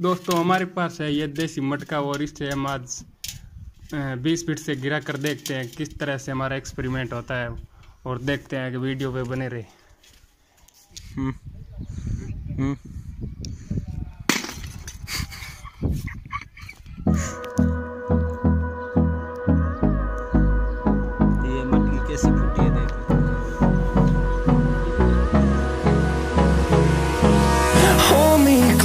दोस्तों हमारे पास है ये देसी मटका और इससे हम आज बीस फीट से गिरा कर देखते हैं किस तरह से हमारा एक्सपेरिमेंट होता है और देखते हैं कि वीडियो पे बने रहे। हम्म, हम्म।